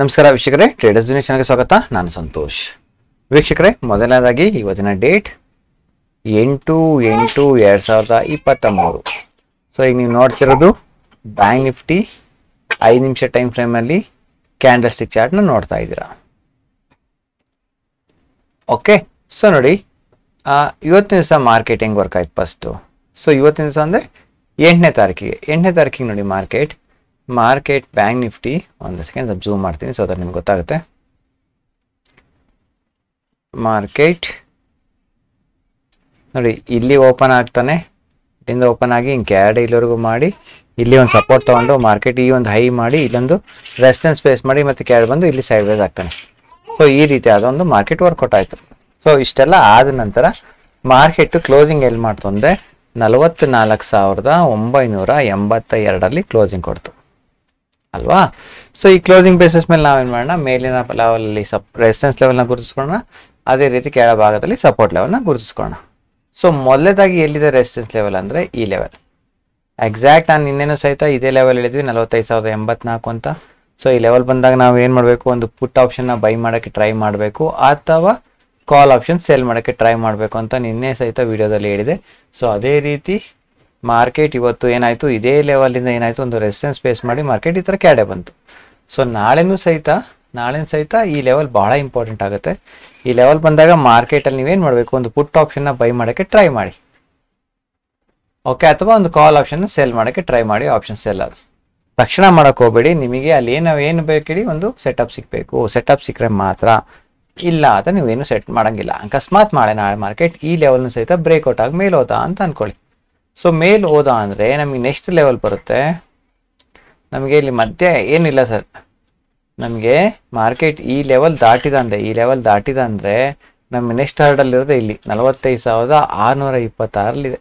ನಮಸ್ಕಾರ ವೀಕ್ಷಕರೇ ಟ್ರೇಡರ್ಸ್ ಚಾನಲ್ಗೆ ಸ್ವಾಗತ. ನಾನು ಸಂತೋಷ್. ವೀಕ್ಷಕರೇ, ಮೊದಲನೇದಾಗಿ ಇವತ್ತಿನ ಡೇಟ್ ಎಂಟು ಎಂಟು ಎರಡು ಸಾವಿರದ ಇಪ್ಪತ್ತ ಮೂರು ಸೊ ಈಗ ನೀವು ನೋಡ್ತಿರೋದು ಬ್ಯಾಂಕ್ ನಿಫ್ಟಿ ಐದು ನಿಮಿಷ ಟೈಮ್ ಫ್ರೇಮಲ್ಲಿ ಕ್ಯಾಂಡಲ್ ಸ್ಟಿಕ್ ಚಾರ್ಟ್ನ ನೋಡ್ತಾ ಇದ್ದೀರಾ? ಓಕೆ ಸೊ ನೋಡಿ ಇವತ್ತಿನ ದಿವಸ ಮಾರ್ಕೆಟ್ ಹೆಂಗೆ ವರ್ಕ್ ಆಯ್ತು ಫಸ್ಟು ಸೊ ಇವತ್ತಿನ ದಿವಸ ಅಂದರೆ ಎಂಟನೇ ತಾರೀಕಿಗೆ. ಎಂಟನೇ ತಾರೀಕಿಗೆ ನೋಡಿ ಮಾರ್ಕೆಟ್ ಮಾರ್ಕೆಟ್ ಬ್ಯಾಂಕ್ ನಿಫ್ಟಿ ಒಂದು ಸೆಕೆಂಡ್ ಸ್ವಲ್ಪ ಜೂಮ್ ಮಾಡ್ತೀನಿ ಸೊ ಅದ್ರ ನಿಮ್ಗೆ ಗೊತ್ತಾಗುತ್ತೆ. ಮಾರ್ಕೆಟ್ ನೋಡಿ, ಇಲ್ಲಿ ಓಪನ್ ಆಗ್ತಾನೆ. ಇಲ್ಲಿಂದ ಓಪನ್ ಆಗಿ ಹಿಂಗೆ ಎರಡು ಇಲ್ಲಿವರೆಗೂ ಮಾಡಿ, ಇಲ್ಲಿ ಒಂದು ಸಪೋರ್ಟ್ ತೊಗೊಂಡು ಮಾರ್ಕೆಟ್ ಈ ಒಂದು ಹೈ ಮಾಡಿ, ಇಲ್ಲೊಂದು ರೆಸಿಸ್ಟೆನ್ಸ್ ಫೇಸ್ ಮಾಡಿ, ಮತ್ತೆ ಕೆಳಗೆ ಬಂದು ಇಲ್ಲಿ ಸೈಡ್ ವೇಸ್ ಆಗ್ತಾನೆ. ಸೊ ಈ ರೀತಿ ಅದೊಂದು ಮಾರ್ಕೆಟ್ ವರ್ಕೌಟ್ ಆಯಿತು. ಸೊ ಇಷ್ಟೆಲ್ಲ ಆದ ನಂತರ ಮಾರ್ಕೆಟ್ ಕ್ಲೋಸಿಂಗ್ ಎಲ್ಲಿ ಮಾಡ್ತು ಅಂದರೆ ನಲವತ್ತು ನಾಲ್ಕು ಸಾವಿರದ ಒಂಬೈನೂರ ಎಂಬತ್ತ ಎರಡರಲ್ಲಿ ಕ್ಲೋಸಿಂಗ್ ಕೊಡ್ತು. ಅಲ್ವಾ? ಸೊ ಈ ಕ್ಲೋಸಿಂಗ್ ಬೇಸಿಸ್ ಮೇಲೆ ನಾವೇನು ಮಾಡೋಣ? ಮೇಲಿನ ಲೆವೆಲಲ್ಲಿ ಸಪ್ ರೆಸಿಸ್ಟೆನ್ಸ್ ಲೆವೆಲ್ನ ಗುರುತಿಸ್ಕೊಳ್ಳೋಣ. ಅದೇ ರೀತಿ ಕೆಳಭಾಗದಲ್ಲಿ ಸಪೋರ್ಟ್ ಲೆವೆಲ್ನ ಗುರುತಿಸ್ಕೊಳ್ಳೋಣ. ಸೊ ಮೊದಲೇದಾಗಿ ಎಲ್ಲಿದೆ ರೆಸಿಸ್ಟೆನ್ಸ್ ಲೆವೆಲ್ ಅಂದರೆ ಈ ಲೆವೆಲ್ ಎಕ್ಸಾಕ್ಟ್ ನಾನು ನಿನ್ನೆನು ಸಹಿತ ಇದೇ ಲೆವೆಲ್ ಹೇಳಿದ್ವಿ, ನಲವತ್ತೈದು ಸಾವಿರದ ಎಂಬತ್ನಾಲ್ಕು ಅಂತ. ಸೊ ಈ ಲೆವೆಲ್ ಬಂದಾಗ ನಾವು ಏನು ಮಾಡಬೇಕು? ಒಂದು ಪುಟ್ ಆಪ್ಷನ್ನ ಬೈ ಮಾಡೋಕ್ಕೆ ಟ್ರೈ ಮಾಡಬೇಕು, ಅಥವಾ ಕಾಲ್ ಆಪ್ಷನ್ ಸೇಲ್ ಮಾಡೋಕ್ಕೆ ಟ್ರೈ ಮಾಡಬೇಕು ಅಂತ ನಿನ್ನೆ ಸಹಿತ ವಿಡಿಯೋದಲ್ಲಿ ಹೇಳಿದೆ. ಸೊ ಅದೇ ರೀತಿ ಮಾರ್ಕೆಟ್ ಇವತ್ತು ಏನಾಯಿತು? ಇದೇ ಲೆವೆಲಿಂದ ಏನಾಯಿತು? ಒಂದು ರೆಸಿಸ್ಟೆನ್ಸ್ ಫೇಸ್ ಮಾಡಿ ಮಾರ್ಕೆಟ್ ಈ ಥರ ಕ್ಯಾಡೆ ಬಂತು. ಸೊ ನಾಳೆನೂ ಸಹಿತ ನಾಳೆ ಸಹಿತ ಈ ಲೆವೆಲ್ ಬಹಳ ಇಂಪಾರ್ಟೆಂಟ್ ಆಗುತ್ತೆ. ಈ ಲೆವೆಲ್ ಬಂದಾಗ ಮಾರ್ಕೆಟಲ್ಲಿ ನೀವೇನು ಮಾಡಬೇಕು? ಒಂದು ಪುಟ್ ಆಪ್ಷನ್ನ ಬೈ ಮಾಡೋಕ್ಕೆ ಟ್ರೈ ಮಾಡಿ. ಓಕೆ ಅಥವಾ ಒಂದು ಕಾಲ್ ಆಪ್ಷನ್ ಸೇಲ್ ಮಾಡೋಕ್ಕೆ ಟ್ರೈ ಮಾಡಿ ಆಪ್ಷನ್ ಸೇಲ್ ಅದು ತಕ್ಷಣ ಮಾಡೋಕ್ಕೆ ಹೋಗಬೇಡಿ. ನಿಮಗೆ ಅಲ್ಲಿ ಏನು ಏನು ಬೇಕಿಡಿ? ಒಂದು ಸೆಟಪ್ ಸಿಗಬೇಕು. ಸೆಟಪ್ ಸಿಕ್ಕರೆ ಮಾತ್ರ. ಇಲ್ಲ ಅಂತ ನೀವೇನು ಸೆಟ್ ಮಾಡೋಂಗಿಲ್ಲ. ಅಕಸ್ಮಾತ್ ನಾಳೆ ನಾಳೆ ಮಾರ್ಕೆಟ್ ಈ ಲೆವೆಲ್ನ ಸಹಿತ ಬ್ರೇಕ್ಔಟ್ ಆಗಿ ಮೇಲೆ ಹೋದ ಅಂತ ಅಂದ್ಕೊಳ್ಳಿ ಸೊ ಮೇಲ್ ಹೋದ ಅಂದರೆ ನಮಗೆ ನೆಕ್ಸ್ಟ್ ಲೆವೆಲ್ ಬರುತ್ತೆ. ನಮಗೆ ಇಲ್ಲಿ ಮಧ್ಯೆ ಏನಿಲ್ಲ ಸರ್ ನಮಗೆ ಮಾರ್ಕೆಟ್ ಈ ಲೆವೆಲ್ ದಾಟಿದ ಅಂದರೆ, ಈ ಲೆವೆಲ್ ದಾಟಿದ ಅಂದರೆ ನಮ್ಮ ನೆಕ್ಸ್ಟ್ ಹರ್ಡಲ್ಲಿರೋದು ಇಲ್ಲಿ. ನಲವತ್ತೈದು ಸಾವಿರದ ಆರುನೂರ ಇಪ್ಪತ್ತಾರಲ್ಲಿದೆ.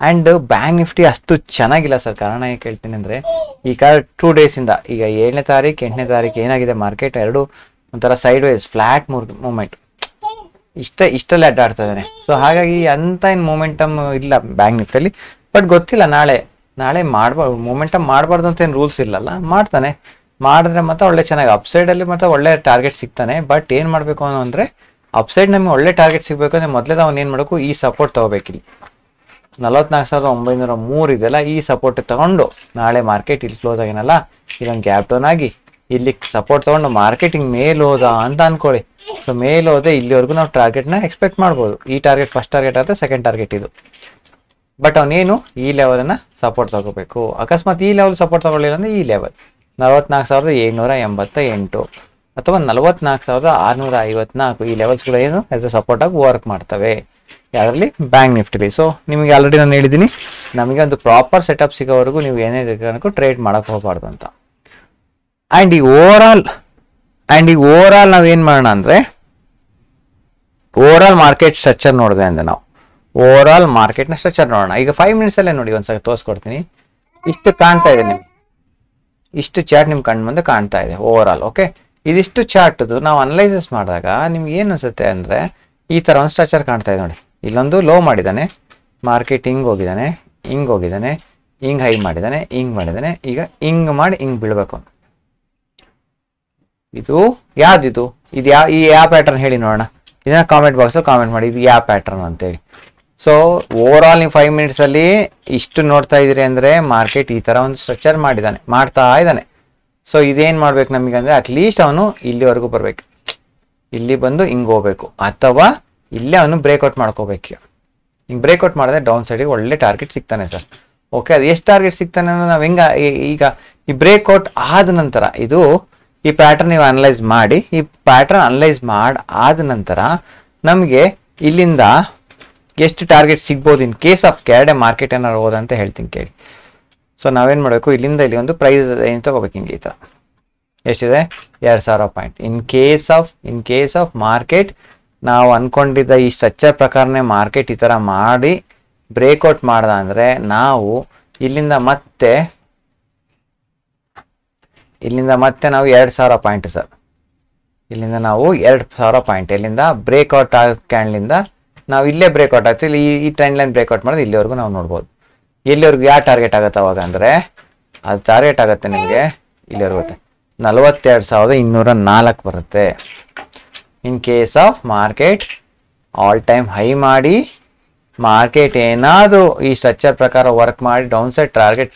ಆ್ಯಂಡ್ ಬ್ಯಾಂಕ್ ನಿಫ್ಟಿ ಅಷ್ಟು ಚೆನ್ನಾಗಿಲ್ಲ ಸರ್ ಕಾರಣ ಏನು ಕೇಳ್ತೀನಿ ಅಂದರೆ ಈಗ ಟೂ ಡೇಸಿಂದ ಈಗ ಏಳನೇ ತಾರೀಕು, ಎಂಟನೇ ತಾರೀಕು ಏನಾಗಿದೆ ಮಾರ್ಕೆಟ್ ಎರಡು ಒಂಥರ ಸೈಡ್ ವೈಸ್ ಫ್ಲ್ಯಾಟ್ ಮೂಮೆಂಟ್ ಇಷ್ಟ, ಇಷ್ಟಲ್ಲೇ ಅಡ್ಡಾಡ್ತಾ ಇದ್ದಾನೆ ಸೊ ಹಾಗಾಗಿ ಅಂತ ಏನು ಮೂಮೆಂಟಮ್ ಇಲ್ಲ ಬ್ಯಾಂಕ್ ನಿಫ್ಟಿಯಲ್ಲಿ ಬಟ್ ಗೊತ್ತಿಲ್ಲ, ನಾಳೆ ನಾಳೆ ಮಾಡ್ಬಾರ್ದು ಮೂಮೆಂಟಮ್ ಮಾಡಬಾರ್ದು ಅಂತ ಏನು ರೂಲ್ಸ್ ಇಲ್ಲಲ್ಲ, ಮಾಡ್ತಾನೆ. ಮಾಡಿದ್ರೆ ಮತ್ತೆ ಒಳ್ಳೆ ಚೆನ್ನಾಗಿ ಅಪ್ಸೈಡಲ್ಲಿ ಮತ್ತೆ ಒಳ್ಳೆ ಟಾರ್ಗೆಟ್ ಸಿಗ್ತಾನೆ. ಬಟ್ ಏನು ಮಾಡಬೇಕು ಅನ್ನೋ ಅಂದರೆ ಅಪ್ಸೈಡ್ ನಮಗೆ ಒಳ್ಳೆ ಟಾರ್ಗೆಟ್ ಸಿಗಬೇಕು ಅಂದರೆ ಮೊದಲೇ ಅವ್ನು ಏನು ಮಾಡಬೇಕು, ಈ ಸಪೋರ್ಟ್ ತೊಗೋಬೇಕಿಲ್ಲಿ ನಲವತ್ನಾಲ್ಕು ಸಾವಿರದ ಒಂಬೈನೂರ ಮೂರು ಇದೆಲ್ಲ ಈ ಸಪೋರ್ಟ್ ತಗೊಂಡು ನಾಳೆ ಮಾರ್ಕೆಟ್ ಇಲ್ಲಿ ಕ್ಲೋಸ್ ಆಗಿನಲ್ಲ, ಇಲ್ಲೊಂದು ಗ್ಯಾಪ್ ಡೌನ್ ಆಗಿ ಇಲ್ಲಿ ಸಪೋರ್ಟ್ ತಗೊಂಡು ಮಾರ್ಕೆಟಿಂಗ್ ಮೇಲ್ ಹೋದ ಅಂತ ಅನ್ಕೊಳ್ಳಿ. ಸೊ ಮೇಲ್ ಹೋದೆ ಇಲ್ಲಿವರೆಗೂ ನಾವು ಟಾರ್ಗೆಟ್ನ ಎಕ್ಸ್ಪೆಕ್ಟ್ ಮಾಡ್ಬೋದು. ಈ ಟಾರ್ಗೆಟ್ ಫಸ್ಟ್ ಟಾರ್ಗೆಟ್ ಆದರೆ ಸೆಕೆಂಡ್ ಟಾರ್ಗೆಟ್ ಇದು. ಬಟ್ ಅವನೇನು ಈ ಲೆವೆಲನ್ನು ಸಪೋರ್ಟ್ ತಗೋಬೇಕು. ಅಕಸ್ಮಾತ್ ಈ ಲೆವೆಲ್ ಸಪೋರ್ಟ್ ತಗೊಳ್ಳಿಲ್ಲ ಅಂದರೆ ಈ ಲೆವೆಲ್ ನಲವತ್ನಾಲ್ಕು ಸಾವಿರದ ಏಳ್ನೂರ ಎಂಬತ್ತ ಎಂಟು ಅಥವಾ ನಲವತ್ನಾಲ್ಕು ಸಾವಿರದ ಆರುನೂರ ಐವತ್ನಾಲ್ಕು ಈ ಲೆವೆಲ್ಸ್ ಕೂಡ ಏನು ಸಪೋರ್ಟ್ ಆಗಿ ವರ್ಕ್ ಮಾಡ್ತವೆ. ಯಾವ್ದ್ರಲ್ಲಿ? ಬ್ಯಾಂಕ್ ನಿಫ್ಟಿಲಿ ಸೊ ನಿಮಗೆ ಆಲ್ರೆಡಿ ನಾನು ಹೇಳಿದ್ದೀನಿ, ನಮಗೆ ಒಂದು ಪ್ರಾಪರ್ ಸೆಟಪ್ ಸಿಗೋವರೆಗೂ ನೀವು ಏನೇ ಕಾರಣಕ್ಕೂ ಟ್ರೇಡ್ ಮಾಡೋಕೆ ಹೋಗಬಾರ್ದು ಅಂತ. ಆ್ಯಂಡ್ ಈ ಓವರ್ ಆಲ್ ಆ್ಯಂಡ್ ಈ ಓವರ್ ಆಲ್ ನಾವೇನು ಮಾಡೋಣ ಅಂದರೆ ಓವರ್ ಆಲ್ ಮಾರ್ಕೆಟ್ ಸ್ಟ್ರಕ್ಚರ್ ನೋಡಿದೆ ಅಂದರೆ ನಾವು. ಓವರ್ ಆಲ್ ಮಾರ್ಕೆಟ್ನ ಸ್ಟ್ರಕ್ಚರ್ ನೋಡೋಣ. ಈಗ ಫೈವ್ ಮಿನಿಟ್ಸಲ್ಲೇ ನೋಡಿ ಒಂದು ಸಲ ತೋರಿಸ್ಕೊಡ್ತೀನಿ. ಇಷ್ಟು ಕಾಣ್ತಾ ಇದೆ ನಿಮ್ಗೆ. ಇಷ್ಟು ಚಾರ್ಟ್ ನಿಮ್ಮ ಕಣ್ಣು ಮುಂದೆ ಕಾಣ್ತಾ ಇದೆ ಓವರ್ ಆಲ್ ಓಕೆ ಇದಿಷ್ಟು ಚಾರ್ಟ್ದು ನಾವು ಅನಲೈಸಸ್ ಮಾಡಿದಾಗ ನಿಮ್ಗೆ ಏನು ಅನಿಸುತ್ತೆ ಅಂದರೆ, ಈ ಥರ ಒಂದು ಸ್ಟ್ರಕ್ಚರ್ ಕಾಣ್ತಾ ಇದೆ ನೋಡಿ. ಇಲ್ಲೊಂದು ಲೋ ಮಾಡಿದ್ದಾನೆ ಮಾರ್ಕೆಟ್ ಹಿಂಗೆ ಹೋಗಿದ್ದಾನೆ ಹಿಂಗೆ ಹೋಗಿದ್ದಾನೆ, ಹಿಂಗೆ ಹೈ ಮಾಡಿದ್ದಾನೆ, ಹಿಂಗೆ ಮಾಡಿದ್ದಾನೆ, ಈಗ ಹಿಂಗೆ ಮಾಡಿ ಹಿಂಗೆ ಬೀಳ್ಬೇಕು ಇದು ಯಾವ್ದಿದು? ಇದು ಯಾವ ಈ ಯಾವ ಪ್ಯಾಟರ್ನ್ ಹೇಳಿ ನೋಡೋಣ. ಇದನ್ನ ಕಾಮೆಂಟ್ ಬಾಕ್ಸಲ್ಲಿ ಕಾಮೆಂಟ್ ಮಾಡಿ, ಇದು ಯಾವ ಪ್ಯಾಟರ್ನ್ ಅಂತೇಳಿ. ಸೊ ಓವರ್ ಆಲ್ ನೀವು ಫೈವ್ ಮಿನಿಟ್ಸಲ್ಲಿ ಇಷ್ಟು ನೋಡ್ತಾ ಇದ್ದೀರಿ ಅಂದರೆ ಮಾರ್ಕೆಟ್ ಈ ಥರ ಒಂದು ಸ್ಟ್ರಕ್ಚರ್ ಮಾಡಿದ್ದಾನೆ, ಮಾಡ್ತಾ ಇದ್ದಾನೆ. ಸೊ ಇದೇನು ಮಾಡ್ಬೇಕು ನಮಗೆ ಅಂದರೆ ಅಟ್ಲೀಸ್ಟ್ ಅವನು ಇಲ್ಲಿವರೆಗೂ ಬರಬೇಕು. ಇಲ್ಲಿ ಬಂದು ಹಿಂಗೆ ಹೋಗ್ಬೇಕು. ಅಥವಾ ಇಲ್ಲೇ ಅವನು ಬ್ರೇಕ್ಔಟ್ ಮಾಡ್ಕೋಬೇಕು. ಹಿಂಗೆ ಬ್ರೇಕ್ಔಟ್ ಮಾಡಿದ್ರೆ ಡೌನ್ ಸೈಡಿಗೆ ಒಳ್ಳೆ ಟಾರ್ಗೆಟ್ ಸಿಗ್ತಾನೆ ಸರ್. ಓಕೆ ಅದು ಎಷ್ಟು ಟಾರ್ಗೆಟ್ ಸಿಗ್ತಾನೆ ನಾವು ಹೆಂಗ ಈಗ ಈ ಬ್ರೇಕ್ಔಟ್ ಆದ ನಂತರ ಇದು ಈ ಪ್ಯಾಟರ್ನ್ ನೀವು ಅನಲೈಸ್ ಮಾಡಿ, ಈ ಪ್ಯಾಟರ್ನ್ ಅನಲೈಸ್ ಮಾಡಿ ಆದ ನಂತರ ನಮಗೆ ಇಲ್ಲಿಂದ ಎಷ್ಟು ಟಾರ್ಗೆಟ್ ಸಿಗ್ಬೋದು ಇನ್ ಕೇಸ್ ಆಫ್ ಕ್ಯಾಡೆ ಮಾರ್ಕೆಟ್ ಏನಾರು ಹೋದಂತ ಹೇಳ್ತೀನಿ ಕೇಳಿ. ಸೊ ನಾವೇನು ಮಾಡಬೇಕು? ಇಲ್ಲಿಂದ ಇಲ್ಲಿ ಒಂದು ಪ್ರೈಸ್ ಏನು ತಗೋಬೇಕು ಹಿಂಗೆ ಈ ಥರ ಎಷ್ಟಿದೆ? ಎರಡು ಸಾವಿರ point in case of in case of market ನಾವು ಅಂದ್ಕೊಂಡಿದ್ದ ಈ ಸ್ಟ್ರಕ್ಚರ್ ಪ್ರಕಾರನೇ ಮಾರ್ಕೆಟ್ ಈ ಥರ ಮಾಡಿ ಬ್ರೇಕ್ಔಟ್ ಮಾಡ್ದ ಅಂದರೆ ನಾವು ಇಲ್ಲಿಂದ ಮತ್ತೆ ಇಲ್ಲಿಂದ ಮತ್ತೆ ನಾವು ಎರಡು ಸಾವಿರ ಪಾಯಿಂಟ್ ಸರ್. ಇಲ್ಲಿಂದ ನಾವು ಎರಡು ಸಾವಿರ ಪಾಯಿಂಟ್. ಇಲ್ಲಿಂದ ಬ್ರೇಕ್ಔಟ್ ಆ ಕ್ಯಾಂಡ್ಲಿಂದ ನಾವು ಇಲ್ಲೇ ಬ್ರೇಕ್ಔಟ್ ಆಗ್ತೀವಿ ಈ ಈ ಟ್ರೆಂಡ್ ಲೈನ್ ಬ್ರೇಕ್ಔಟ್ ಮಾಡೋದು ಇಲ್ಲಿವರೆಗೂ ನಾವು ನೋಡ್ಬೋದು. ಇಲ್ಲಿವರೆಗೂ ಯಾವ ಟಾರ್ಗೆಟ್ ಆಗುತ್ತೆ ಅವಾಗ ಅಂದರೆ ಅದು ಟಾರ್ಗೆಟ್ ಆಗುತ್ತೆ ನಿಮಗೆ ಇಲ್ಲಿವರೆಗೂ ನಲವತ್ತೆರಡು ಸಾವಿರದ ಇನ್ನೂರ ನಾಲ್ಕು ಬರುತ್ತೆ. In case of market all time high ಮಾಡಿ ಮಾರ್ಕೆಟ್ ಏನಾದರೂ ಈ ಸ್ಟ್ರಕ್ಚರ್ ಪ್ರಕಾರ ವರ್ಕ್ ಮಾಡಿ ಡೌನ್ ಸೈಡ್ ಟಾರ್ಗೆಟ್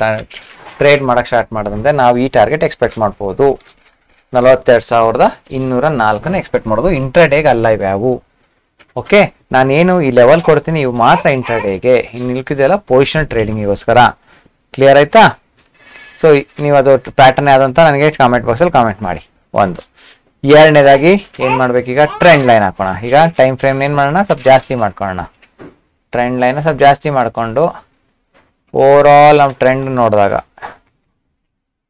ಟ್ರೇಡ್ ಮಾಡೋಕ್ಕೆ ಸ್ಟಾರ್ಟ್ ಮಾಡೋದಂದ್ರೆ ನಾವು ಈ ಟಾರ್ಗೆಟ್ ಎಕ್ಸ್ಪೆಕ್ಟ್ ಮಾಡ್ಬೋದು. ನಲವತ್ತೆರಡು ಸಾವಿರದ ಇನ್ನೂರ ನಾಲ್ಕನ ಎಕ್ಸ್ಪೆಕ್ಟ್ ಮಾಡೋದು ಇಂಟ್ರಾಡೇಗೆ ಅಲ್ಲ ಇವ್ಯಾವು ಓಕೆ ನಾನೇನು ಈ ಲೆವೆಲ್ ಕೊಡ್ತೀನಿ, ಇವು ಮಾತ್ರ ಇಂಟ್ರಾಡೇಗೆ ಇನ್ನು ನಿಲ್ಕಿದೆಲ್ಲ ಪೊಸಿಷನ್ ಟ್ರೇಡಿಂಗಿಗೋಸ್ಕರ ಕ್ಲಿಯರ್ ಆಯ್ತಾ? ಸೊ ನೀವು ಅದು ಪ್ಯಾಟರ್ನ್ ಯಾವ್ದಂತ ನನಗೆ ಕಾಮೆಂಟ್ ಬಾಕ್ಸಲ್ಲಿ ಕಾಮೆಂಟ್ ಮಾಡಿ. ಒಂದು. ಎರಡನೇದಾಗಿ ಏನು ಈಗ? ಟ್ರೆಂಡ್ ಲೈನ್ ಹಾಕೋಣ. ಈಗ ಟೈಮ್ ಫ್ರೇಮ್ ಏನು ಮಾಡೋಣ? ಸ್ವಲ್ಪ ಜಾಸ್ತಿ ಮಾಡ್ಕೊಳ್ಳೋಣ. ಟ್ರೆಂಡ್ ಲೈನ್ ಸ್ವಲ್ಪ ಜಾಸ್ತಿ ಮಾಡಿಕೊಂಡು ಓವರ್ ಆಲ್ ನಾವು ಟ್ರೆಂಡ್ ನೋಡಿದಾಗ.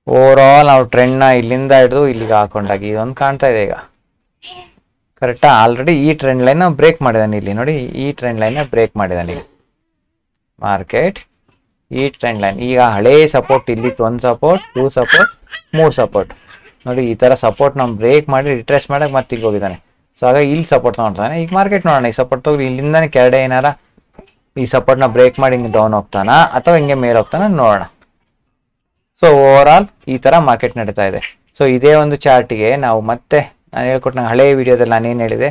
ಓವರ್ ಆಲ್ ನಾವು ಟ್ರೆಂಡ್ನ ಇಲ್ಲಿಂದ ಹಿಡಿದು ಇಲ್ಲಿಗೆ ಹಾಕೊಂಡಾಗ ಇದೊಂದು ಕಾಣ್ತಾ ಇದೆ ಈಗ. ಕರೆಕ್ಟಾ ಆಲ್ರೆಡಿ ಈ ಟ್ರೆಂಡ್ ಲೈನ್ ಬ್ರೇಕ್ ಮಾಡಿದಾನೆ ಇಲ್ಲಿ. ನೋಡಿ, ಈ ಟ್ರೆಂಡ್ ಲೈನ್ ಬ್ರೇಕ್ ಮಾಡಿದಾನೆ ಈಗ ಮಾರ್ಕೆಟ್ ಈ ಟ್ರೆಂಡ್ ಲೈನ್ ಈಗ ಹಳೇ ಸಪೋರ್ಟ್ ಇಲ್ಲಿತ್ತು ಒಂದು ಸಪೋರ್ಟ್ ಟೂ ಸಪೋರ್ಟ್ ಮೂರು ಸಪೋರ್ಟ್ ನೋಡಿ, ಈ ಥರ ಸಪೋರ್ಟ್ ನಾವು ಬ್ರೇಕ್ ಮಾಡಿ ರಿಟ್ರೆಸ್ ಮಾಡಕ್ಕೆ ಮತ್ತೆ ಹೋಗಿದ್ದಾನೆ ಸೊ ಹಾಗಾಗಿ ಇಲ್ಲಿ ಸಪೋರ್ಟ್ ನೋಡ್ತಾನೆ ಈಗ ಮಾರ್ಕೆಟ್ ನೋಡೋಣ. ಈ ಸಪೋರ್ಟ್ ತಗೋ ಇಲ್ಲಿಂದಾನೆ ಕೆರಡೆ ಏನಾರ ಈ ಸಪೋರ್ಟ್ನ ಬ್ರೇಕ್ ಮಾಡಿ ಹಿಂಗೆ ಡೌನ್ ಹೋಗ್ತಾನ? ಅಥವಾ ಹಿಂಗೆ ಮೇಲೆ ಹೋಗ್ತಾನ? ನೋಡೋಣ. ಸೊ ಓವರ್ ಈ ಥರ ಮಾರ್ಕೆಟ್ ನಡೀತಾ ಇದೆ. ಸೊ ಇದೇ ಒಂದು ಚಾರ್ಟಿಗೆ ನಾವು ಮತ್ತೆ, ನಾನು ಹೇಳ್ಕೊಟ್ಟು ನಾನು ಹಳೆಯ ವಿಡಿಯೋದಲ್ಲಿ ನಾನು ಹೇಳಿದೆ?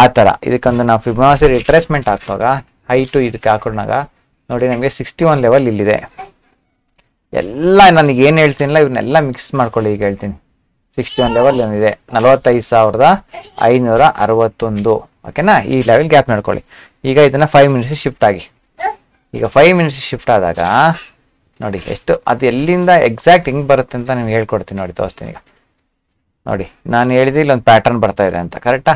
ಆ ಥರ ಇದಕ್ಕೊಂದು ನಾವು ಫಿಬ್ರವರಿ ರಿಟ್ರೇಸ್ಮೆಂಟ್ ಹೈ ಹೈಟು ಇದಕ್ಕೆ ಹಾಕೊಂಡಾಗ, ನೋಡಿ ನಮಗೆ ಸಿಕ್ಸ್ಟಿ ಒನ್ ಲೆವೆಲ್ ಇಲ್ಲಿದೆ. ಎಲ್ಲ ನನಗೆ ಏನು ಹೇಳ್ತೀನಿಲ್ಲ ಇವನ್ನೆಲ್ಲ ಮಿಕ್ಸ್ ಮಾಡ್ಕೊಳ್ಳಿ ಈಗ ಹೇಳ್ತೀನಿ. ಸಿಕ್ಸ್ಟಿ ಒನ್ ಲೆವೆಲ್ ಏನಿದೆ ನಲವತ್ತೈದು ಸಾವಿರದ ಐನೂರ ಅರವತ್ತೊಂದು. ಓಕೆನಾ ಈ ಲೆವೆಲ್ ಗ್ಯಾಪ್ ನೋಡ್ಕೊಳ್ಳಿ. ಈಗ ಇದನ್ನ ಫೈವ್ ಮಿನಿಟ್ಸ್ ಶಿಫ್ಟ್ ಆಗಿ. ಈಗ ಫೈವ್ ಮಿನಿಟ್ಸ್ ಶಿಫ್ಟ್ ಆದಾಗ, ನೋಡಿ, ಎಷ್ಟು, ಅದು ಎಲ್ಲಿಂದ ಎಕ್ಸಾಕ್ಟ್ ಹೆಂಗೆ ಬರುತ್ತೆ ಅಂತ ನಿಮ್ಗೆ ಹೇಳ್ಕೊಡ್ತೀನಿ ನೋಡಿ ತೋರಿಸ್ತೀನಿ ಈಗ. ನೋಡಿ, ನಾನು ಹೇಳಿದೆ ಇಲ್ಲೊಂದು ಪ್ಯಾಟರ್ನ್ ಬರ್ತಾ ಇದೆ ಅಂತ ಕರೆಕ್ಟಾ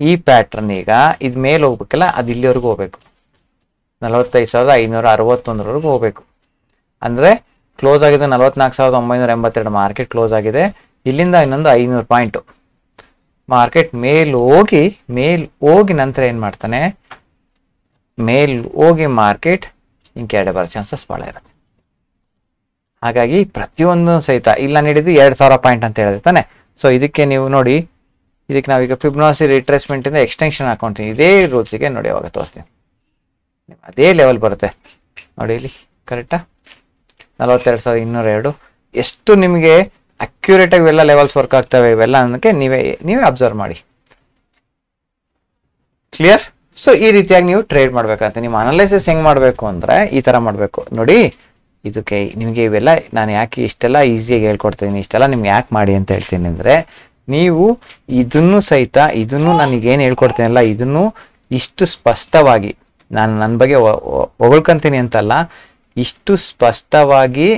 ಈ ಪ್ಯಾಟರ್ನ್ ಈಗ ಇದು ಮೇಲೆ ಹೋಗ್ಬೇಕಲ್ಲ, ಅದು ಇಲ್ಲಿವರೆಗೂ ಹೋಗ್ಬೇಕು. ನಲವತ್ತೈದು ಸಾವಿರದ ಐನೂರ ಅರವತ್ತೊಂದರವರೆಗೂ ಹೋಗ್ಬೇಕು. ಅಂದರೆ ಕ್ಲೋಸ್ ಆಗಿದೆ ನಲವತ್ನಾಲ್ಕು ಸಾವಿರದ ಒಂಬೈನೂರ ಎಂಬತ್ತೆರಡು ಮಾರ್ಕೆಟ್ ಕ್ಲೋಸ್ ಆಗಿದೆ. ಇಲ್ಲಿಂದ ಇನ್ನೊಂದು ಐನೂರು ಪಾಯಿಂಟು ಮಾರ್ಕೆಟ್ ಮೇಲ್ ಹೋಗಿ ಮೇಲ್ ಹೋಗಿ ನಂತರ ಏನು ಮಾಡ್ತಾನೆ? ಮೇಲ್ ಹೋಗಿ ಮಾರ್ಕೆಟ್ ಹಿಂಗೆ ಕೆಳಗಡೆ ಬರೋ ಚಾನ್ಸಸ್ ಭಾಳ ಇರುತ್ತೆ. ಹಾಗಾಗಿ ಪ್ರತಿಯೊಂದು ಸಹಿತ, ಇಲ್ಲ ನೀಡಿದ್ದು ಎರಡು ಸಾವಿರ ಪಾಯಿಂಟ್ ಅಂತ ಹೇಳಿದ್ರೆ ತಾನೆ. ಸೊ ಇದಕ್ಕೆ ನೀವು ನೋಡಿ, ಇದಕ್ಕೆ ನಾವೀಗ ಫಿಬ್ನಾಸಿ ರಿಟ್ರೇಸ್ಮೆಂಟಿಂದ ಎಕ್ಸ್ಟೆನ್ಷನ್ ಹಾಕೊಂತೀನಿ ಇದೇ ರೂಲ್ಸಿಗೆ ನೋಡಿ ಅವಾಗ ತೋರಿಸ್ತೀನಿ. ಅದೇ ಲೆವೆಲ್ ಬರುತ್ತೆ. ನೋಡಿ ಇಲ್ಲಿ ಕರೆಕ್ಟಾ ನಲವತ್ತೆರಡು ಸಾವಿರದ ಇನ್ನೂರ ಎರಡು. ಎಷ್ಟು ನಿಮಗೆ ಅಕ್ಯುರೇಟಾಗಿ ಇವೆಲ್ಲ ಲೆವೆಲ್ಸ್ ವರ್ಕ್ ಆಗ್ತವೆ ಇವೆಲ್ಲ ಅನ್ನೋಕ್ಕೆ ನೀವೇ ನೀವೇ ಅಬ್ಸರ್ವ್ ಮಾಡಿ. ಕ್ಲಿಯರ್ ಸೊ ಈ ರೀತಿಯಾಗಿ ನೀವು ಟ್ರೇಡ್ ಮಾಡ್ಬೇಕಂತ ನಿಮ್ಮ ಅನಲೈಸಿಸ್ ಹೆಂಗ್ ಮಾಡಬೇಕು ಅಂದ್ರೆ ಈ ತರ ಮಾಡಬೇಕು. ನೋಡಿ, ಇದಕ್ಕೆ ನಿಮಗೆ ಇವೆಲ್ಲ, ನಾನು ಯಾಕೆ ಇಷ್ಟೆಲ್ಲ ಈಸಿಯಾಗಿ ಹೇಳ್ಕೊಡ್ತೀನಿ, ಇಷ್ಟೆಲ್ಲ ನಿಮ್ಗೆ ಯಾಕೆ ಮಾಡಿ ಅಂತ ಹೇಳ್ತೀನಿ ಅಂದ್ರೆ, ನೀವು ಇದನ್ನು ಸಹಿತ, ಇದನ್ನು ನನಗೆ ಏನು ಹೇಳ್ಕೊಡ್ತೀನಲ್ಲ, ಇದನ್ನು ಇಷ್ಟು ಸ್ಪಷ್ಟವಾಗಿ, ನಾನು ನನ್ನ ಬಗ್ಗೆ ಹೊಗಳ್ಕೊಂತೀನಿ ಅಂತಲ್ಲ, ಇಷ್ಟು ಸ್ಪಷ್ಟವಾಗಿ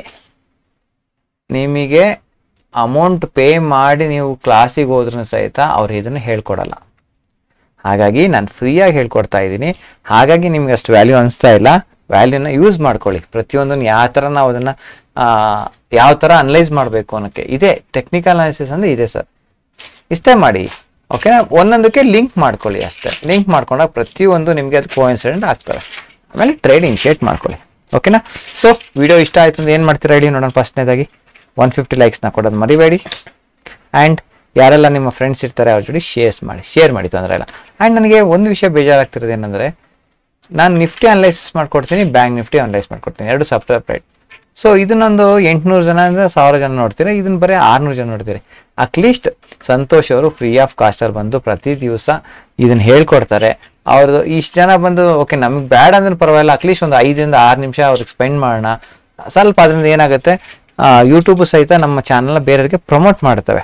ನಿಮಗೆ ಅಮೌಂಟ್ ಪೇ ಮಾಡಿ ನೀವು ಕ್ಲಾಸಿಗೆ ಹೋದ್ರೂ ಸಹಿತ ಅವ್ರು ಇದನ್ನು ಹೇಳ್ಕೊಡಲ್ಲ. ಹಾಗಾಗಿ ನಾನು ಫ್ರೀಯಾಗಿ ಹೇಳ್ಕೊಡ್ತಾ ಇದ್ದೀನಿ. ಹಾಗಾಗಿ ನಿಮ್ಗೆ ಅಷ್ಟು ವ್ಯಾಲ್ಯೂ ಅನಿಸ್ತಾ ಇಲ್ಲ. ವ್ಯಾಲ್ಯೂನ ಯೂಸ್ ಮಾಡ್ಕೊಳ್ಳಿ. ಪ್ರತಿಯೊಂದನ್ನು ಯಾವ ಥರ ನಾವು ಅದನ್ನು ಯಾವ ಥರ ಅನಲೈಸ್ ಮಾಡಬೇಕು ಅನ್ನೋಕ್ಕೆ. ಇದೆ ಟೆಕ್ನಿಕಲ್ ಅನಾಲಿಸಿಸ್ ಅಂದರೆ ಇದೆ ಸರ್ ಇಷ್ಟೇ ಮಾಡಿ. ಓಕೆನಾ ಒಂದೊಂದಕ್ಕೆ ಲಿಂಕ್ ಮಾಡ್ಕೊಳ್ಳಿ ಅಷ್ಟೇ. ಲಿಂಕ್ ಮಾಡ್ಕೊಂಡಾಗ ಪ್ರತಿಯೊಂದು ನಿಮಗೆ ಅದು ಕೋಇನ್ಸಿಡೆಂಟ್ ಆಗ್ತಾರೆ ಆಮೇಲೆ ಟ್ರೇಡ್ ಇನಿಷಿಯೇಟ್ ಮಾಡ್ಕೊಳ್ಳಿ. ಓಕೆನಾ ಸೊ ವಿಡಿಯೋ ಇಷ್ಟ ಆಯಿತು ಅಂದ್ರೆ ಏನು ಮಾಡ್ತೀರಾ ಹೇಳಿ ನೋಡೋಣ ಫಸ್ಟ್ನೇದಾಗಿ ಒನ್ ಫಿಫ್ಟಿ ಲೈಕ್ಸ್ನ ಕೊಡೋದು ಮರಿಬೇಡಿ. ಆ್ಯಂಡ್ ಯಾರೆಲ್ಲ ನಿಮ್ಮ ಫ್ರೆಂಡ್ಸ್ ಇರ್ತಾರೆ ಅವ್ರ ಜೊತೆ ಶೇರ್ಸ್ ಮಾಡಿ ಶೇರ್ ಮಾಡಿ, ತೊಂದರೆ ಇಲ್ಲ. ಆ್ಯಂಡ್ ನನಗೆ ಒಂದು ವಿಷಯ ಬೇಜಾರಾಗ್ತಿರೋದು ಏನಂದರೆ, ನಾನು ನಿಫ್ಟಿ ಅನಲೈಸಿಸ್ ಮಾಡ್ಕೊಡ್ತೀನಿ ಬ್ಯಾಂಕ್ ನಿಫ್ಟಿ ಅನಲೈಸ್ ಮಾಡ್ಕೊಡ್ತೀನಿ, ಎರಡು ಸಪ್ರೇಟ್ ಸೊ ಇದನ್ನೊಂದು ಎಂಟುನೂರು ಜನ ಅಂದರೆ ಸಾವಿರ ಜನ ನೋಡ್ತೀರಿ ಇದನ್ನ ಬರೀ ಆರುನೂರು ಜನ ನೋಡ್ತೀರಿ. ಅಟ್ಲೀಸ್ಟ್ ಸಂತೋಷ್ ಅವರು ಫ್ರೀ ಆಫ್ ಕಾಸ್ಟಲ್ಲಿ ಬಂದು ಪ್ರತಿ ದಿವಸ ಇದನ್ನ ಹೇಳ್ಕೊಡ್ತಾರೆ. ಅವ್ರದ್ದು ಇಷ್ಟು ಜನ ಬಂದು ಓಕೆ ನಮಗೆ ಬ್ಯಾಡ ಅಂದ್ರೆ ಪರವಾಗಿಲ್ಲ ಅಟ್ಲೀಸ್ಟ್ ಒಂದು ಐದರಿಂದ ಆರು ನಿಮಿಷ ಅವ್ರಿಗೆ ಸ್ಪೆಂಡ್ ಮಾಡೋಣ. ಸ್ವಲ್ಪ ಅದರಿಂದ ಏನಾಗುತ್ತೆ ಯೂಟ್ಯೂಬ್ ಸಹಿತ ನಮ್ಮ ಚಾನಲ್ನ ಬೇರೆಯವರಿಗೆ ಪ್ರಮೋಟ್ ಮಾಡ್ತವೆ.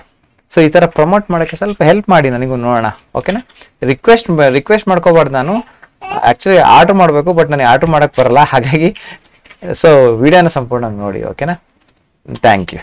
ಸೊ ಈ ಥರ ಪ್ರಮೋಟ್ ಮಾಡೋಕ್ಕೆ ಸ್ವಲ್ಪ ಹೆಲ್ಪ್ ಮಾಡಿ ನನಗೂ ನೋಡೋಣ ಓಕೆನಾ ರಿಕ್ವೆಸ್ಟ್ ರಿಕ್ವೆಸ್ಟ್ ಮಾಡ್ಕೋಬಾರ್ದು ನಾನು. ಆ್ಯಕ್ಚುಲಿ ಆರ್ಡ್ರ್ ಮಾಡಬೇಕು ಬಟ್ ನನಗೆ ಆರ್ಡ್ರ್ ಮಾಡೋಕ್ಕೆ ಬರಲ್ಲ. ಹಾಗಾಗಿ ಸೊ ವಿಡಿಯೋನ ಸಂಪೂರ್ಣ ನೋಡಿ ಓಕೆನಾ ಥ್ಯಾಂಕ್ ಯು